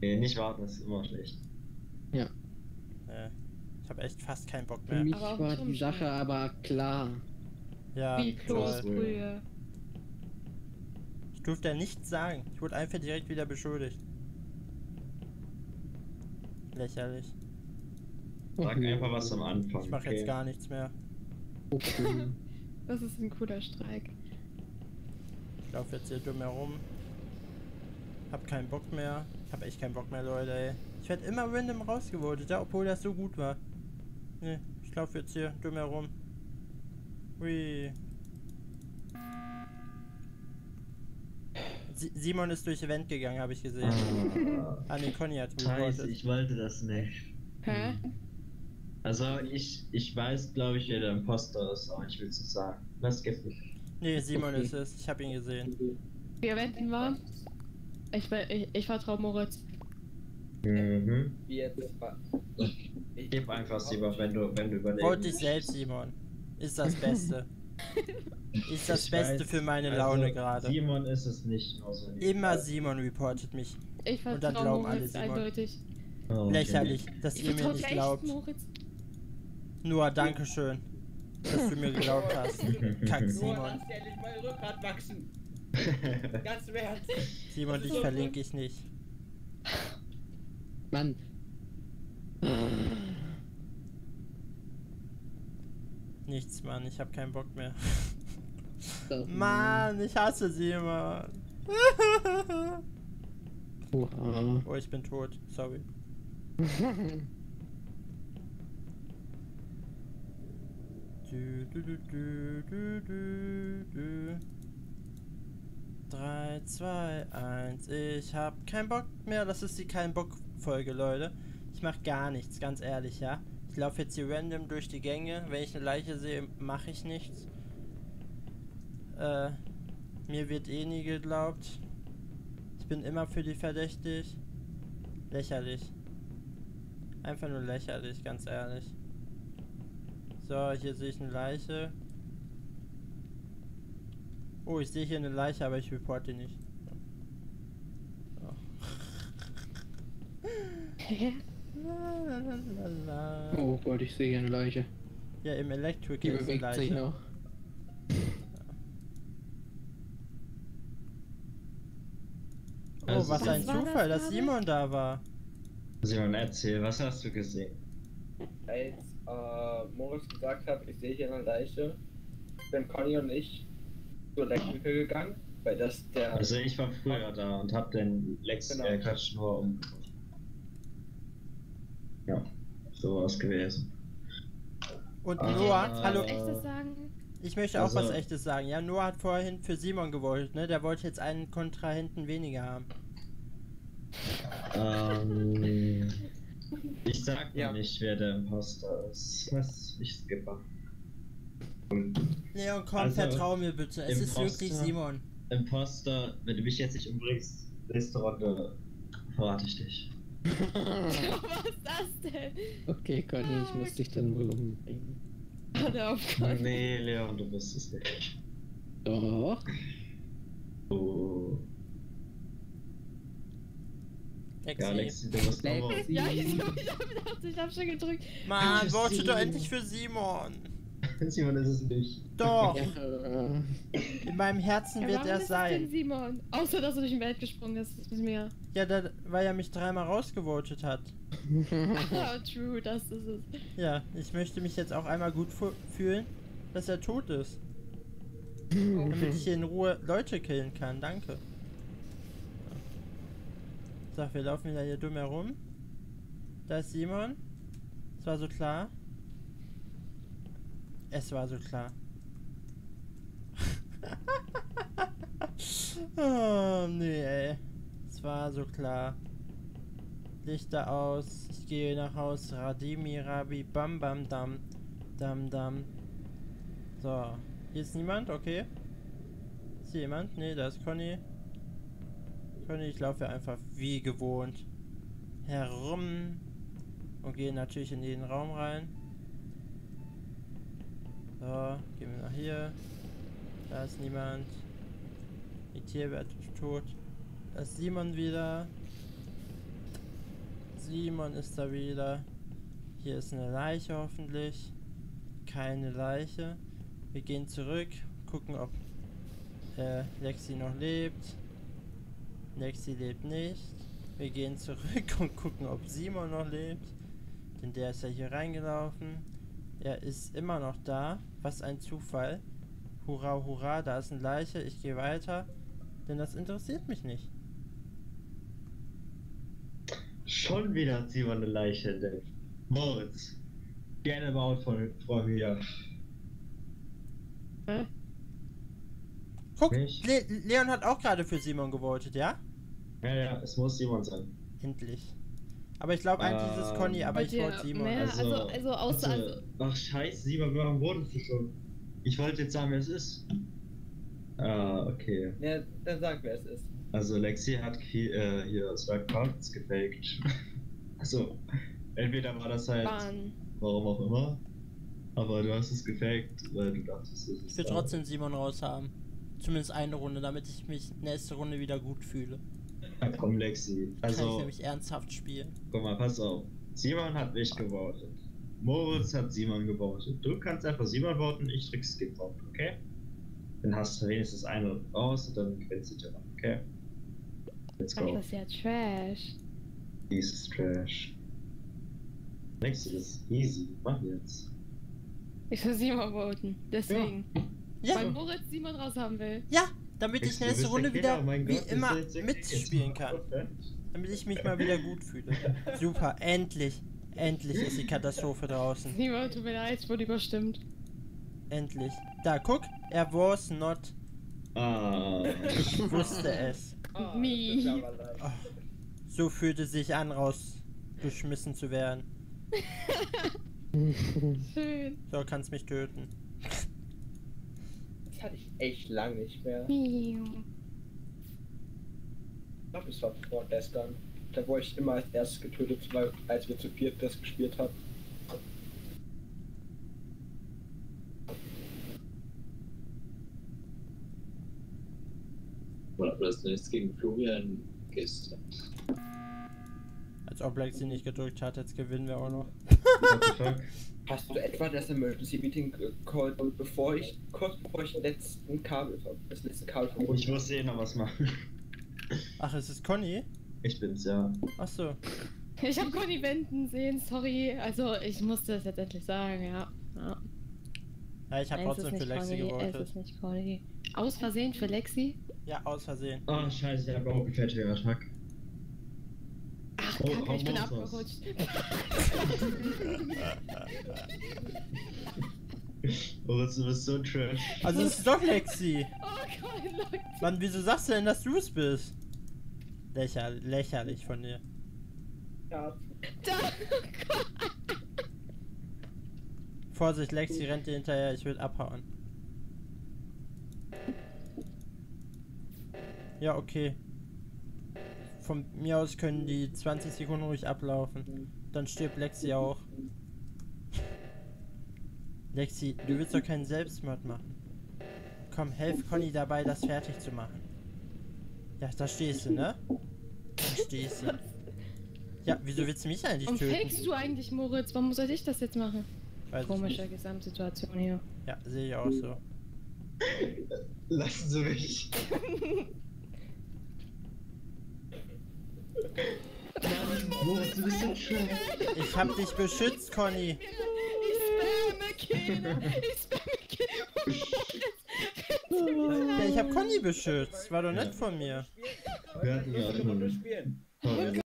Nee, nicht warten, das ist immer schlecht. Nee, ich habe echt fast keinen Bock Für mehr. mich Aber war die Sache Schein. aber klar. Ja, Wie. Kloßbrühe. Ich durfte ja nichts sagen. Ich wurde einfach direkt wieder beschuldigt. Lächerlich. Sag Oh, einfach was am Anfang. Ich mache okay? jetzt gar nichts mehr. Okay. Das ist ein cooler Streik. Ich laufe jetzt hier dumm herum. Hab keinen Bock mehr. Hab echt keinen Bock mehr, Leute, ey. Ich werde immer random rausgevotet, ja, obwohl das so gut war. Nee, ich laufe jetzt hier dumm herum. Hui. Si Simon ist durch Event gegangen, habe ich gesehen. Ah, nee, Conny hat Scheiße, reportet. ich wollte das nicht. Hä? Also ich, ich weiß, glaube ich, wer der Imposter ist, aber ich will es nicht sagen. Das gibt nicht. Nee, Simon Okay. ist es. Ich habe ihn gesehen. Wir wenden mal. Ich, ver- ich, ich vertraue Moritz. Mhm. War. Gib einfach Simon, wenn du, wenn du überlegst. Vote dich selbst, Simon. Ist das Beste. Ist das Ich Beste weiß, für meine also, Laune gerade. Simon ist es nicht. Also. Immer Simon reportet mich. Ich Und dann vertraue glauben alle Moritz Simon. eindeutig. Oh, okay. Lächerlich, dass Ich ihr mir vertraue nicht glaubt. Moritz. Nur Dankeschön, dass du mir geglaubt hast. Kack, Simon, Simon. lass dir endlich mal Rückgrat wachsen. Ganz im Ernst. Simon, dich verlinke ich nicht. Mann. Nichts, Mann, ich habe keinen Bock mehr. Das- Mann, ich hasse Simon. Oha. Oh, ich bin tot. Sorry. Du, du, du, du, du, du, du. 3, 2, 1. Ich hab keinen Bock mehr. Das ist die kein Bock-Folge, Leute. Ich mach gar nichts, ganz ehrlich, ja. Ich laufe jetzt hier random durch die Gänge. Wenn ich eine Leiche sehe, mache ich nichts. Äh, mir wird eh nie geglaubt. Ich bin immer für die verdächtig. Lächerlich. Einfach nur lächerlich, ganz ehrlich. So, hier sehe ich eine Leiche. Oh, ich sehe hier eine Leiche, aber ich reporte die nicht. La. Oh Gott, ich sehe eine Leiche. Ja, im Electric Die ist eine bewegt sich Leiche. noch. Oh, Also- was ein Was war das Zufall, dass? Simon da war. Simon, erzähl, was hast du gesehen? Als äh, Moritz gesagt hat, ich sehe hier eine Leiche, sind Conny und ich zur Elektriker gegangen, weil das der. Also ich war früher da und hab den Lex Genau. äh, Quatsch nur umgebracht. Ja, so war es gewesen. Und Ah. Noah, hallo, Echtes sagen? ich möchte auch Also- was Echtes sagen. Ja, Noah hat vorhin für Simon gewollt, ne? Der wollte jetzt einen Kontrahenten weniger haben. Ähm, ich sag Ja. ja. nicht, wer der Imposter ist. Was? Ich skippe. Leon, komm, Also, vertrau mir bitte. Es ist Imposter- wirklich Simon. Imposter, wenn du mich jetzt nicht umbringst, nächste Runde verrate ich dich. Was ist das denn? Okay, Conny, ich muss dich dann wohl umbringen. Hör auf, Gott. Nee, Leon, du bist es nicht. Doch. Oh. Ja, Lexi. Du musst Lexi. nochmal. Ja, ich hab, ich hab ich hab schon gedrückt. Mann, vote doch endlich für Simon. Simon ist es nicht. Doch, äh, in meinem Herzen Ja, wird warum er ist es denn sein. Simon? Außer, dass du durch den Welt gesprungen bist. Das ist mir. Ja, da, weil er mich dreimal rausgevotet hat. Ah, true, das ist es. Ja, ich möchte mich jetzt auch einmal gut fu- fühlen, dass er tot ist. Oh. Damit ich hier in Ruhe Leute killen kann. Danke. So, wir laufen wieder hier dumm herum. Da ist Simon. Es war so klar. Es war so klar. oh, nee, ey. Es war so klar. Lichter aus. Ich gehe nach Haus. Radimi, Rabi, Bam, Bam, Dam. Dam, Dam. So. Hier ist niemand, okay. Ist hier jemand? Nee, da ist Conny. Conny, ich laufe einfach wie gewohnt herum und gehe natürlich in jeden Raum rein. So, gehen wir nach hier. Da ist niemand. Die Tierwelt ist tot. Da ist Simon wieder. Simon ist da wieder. Hier ist eine Leiche hoffentlich. Keine Leiche. Wir gehen zurück, gucken, ob äh, Lexi noch lebt. Lexi lebt nicht. Wir gehen zurück und gucken, ob Simon noch lebt. Denn der ist ja hier reingelaufen. Er ist immer noch da. Was ein Zufall. Hurra, hurra, da ist eine Leiche. Ich gehe weiter. Denn das interessiert mich nicht. Schon wieder hat Simon eine Leiche entdeckt. Moritz. Gerne baut von vor mir. Hä? Guck? Le Leon hat auch gerade für Simon gewotet, ja? Ja, ja, es muss Simon sein. Endlich. Aber ich glaube eigentlich ist es Conny, Ähm, aber Bei ich wollte Simon. mehr- Also, also- also außer- also- Ach, scheiße, Simon, warum wurdest du schon? Ich wollte jetzt sagen, wer es ist. Ah, okay. Ja, dann sag, wer es ist. Also Lexi hat äh, hier Swipe Cards gefaked. also, entweder war das halt, Bahn. warum auch immer, aber du hast es gefaked, weil du dachtest, es ist ich will da. trotzdem Simon raushaben. Zumindest eine Runde, damit ich mich nächste Runde wieder gut fühle. Ja, komm, Lexi. Kann ich Also, nämlich ernsthaft spielen. guck mal, pass auf. Simon hat mich gewotet. Moritz hat Simon gewotet. Du kannst einfach Simon voten, ich drück Skip Vote, okay? Dann hast du wenigstens eine raus und dann gewinnst du dir noch, okay? Let's go. das ist ja Trash. Dieses Trash. Lexi, das ist easy. Mach jetzt. Ich will Simon voten. Deswegen. Ja, Weil Moritz Simon raus haben will. ja, damit ich nächste Runde der wieder wie immer mitspielen kann. Damit ich mich mal wieder gut fühle. Super, endlich. Endlich ist die Katastrophe draußen. Simon, tut mir leid, wurde überstimmt. Endlich. Da, guck. Er was not. Ah. Ich wusste es. Ah, das ist aber leid. Ach, so fühlte es sich an, rausgeschmissen zu werden. Schön. So, kannst mich töten. Das hatte ich echt lang nicht mehr. Ich glaube, es war vorgestern. Da wurde ich immer als erstes getötet, weil, als wir zu viert das gespielt haben. Oder das nichts gegen Florian gestern. Als ob Lexi nicht gedrückt hat, jetzt gewinnen wir auch noch. Hast du etwa das Emergency Meeting gecallt, bevor ich, kurz bevor ich den letzten Kabel, das letzte Kabel Ich verbunden muss eh noch was machen. Ach, es ist Conny? Ich bin's, ja. Ach so. Ich habe Conny wenden sehen, sorry. Also, ich musste es jetzt endlich sagen, ja. ja. Ja, ich habe trotzdem für Lexi Conny, Es gewotet. ist nicht Conny. Aus Versehen für Lexi? Ja, aus Versehen. Oh, scheiße, ich hab auch gefälschte Attack. Oh, Kacke, ich bin abgerutscht. Moritz, du bist so trash. Also es ist doch Lexi. Oh Gott, Leute. Mann, wieso sagst du denn, dass du es bist? Lächer lächerlich von dir. Ja, Da, oh Gott. Vorsicht, Lexi rennt dir hinterher, ich will abhauen. Ja, okay. Von mir aus können die 20 Sekunden ruhig ablaufen. Dann stirbt Lexi auch. Lexi, du willst doch keinen Selbstmord machen. Komm, helf Conny dabei, das fertig zu machen. Ja, da stehst du, ne? Da stehst du. Ja, wieso willst du mich eigentlich Warum töten? fakest du eigentlich, Moritz? Warum soll ich das jetzt machen? Weiß Komische. Gesamtsituation hier. Ja, sehe ich auch so. Lassen Sie mich. Mann, Moritz, du bist so trash. Ich hab dich beschützt, Conny. Ich spamme Kill. Ich spamme Kill. Ja, ich hab Conny beschützt. War doch nett von mir. Wir hatten nur einen spielen. Sorry,